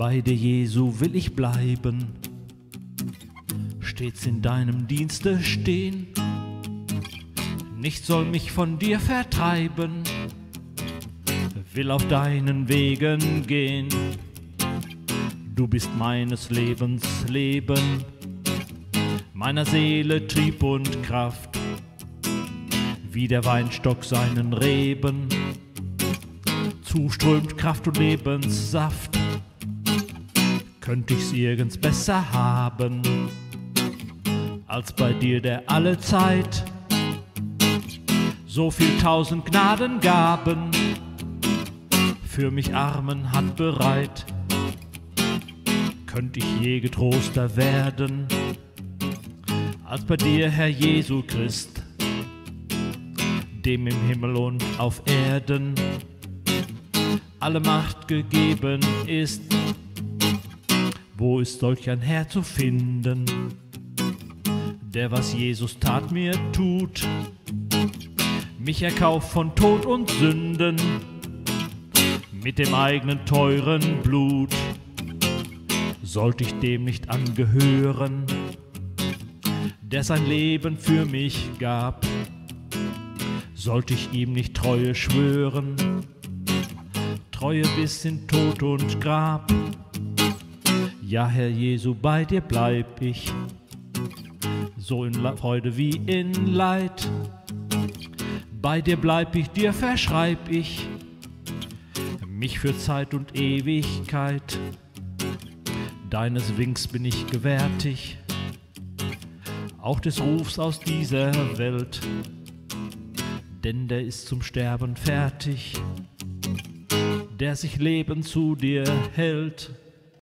Bei dir, Jesu, will ich bleiben, stets in deinem Dienste stehen. Nichts soll mich von dir vertreiben, will auf deinen Wegen gehen. Du bist meines Lebens Leben, meiner Seele Trieb und Kraft, wie der Weinstock seinen Reben, zuströmt Kraft und Lebenssaft. Könnte ich's irgends besser haben, als bei dir, der alle Zeit so viel tausend Gnaden gaben, für mich Armen hat bereit. Könnt ich je getroster werden, als bei dir, Herr Jesu Christ, dem im Himmel und auf Erden alle Macht gegeben ist. Wo ist solch ein Herr zu finden, der was Jesus tat mir tut, mich erkauft von Tod und Sünden mit dem eigenen teuren Blut. Sollte ich dem nicht angehören, der sein Leben für mich gab, sollte ich ihm nicht Treue schwören, Treue bis in Tod und Grab. Ja, Herr Jesu, bei dir bleib ich, so in Freude wie in Leid. Bei dir bleib ich, dir verschreib ich. Mich für Zeit und Ewigkeit. Deines Winks bin ich gewärtig, auch des Rufs aus dieser Welt, denn der ist zum Sterben fertig, der sich Leben zu dir hält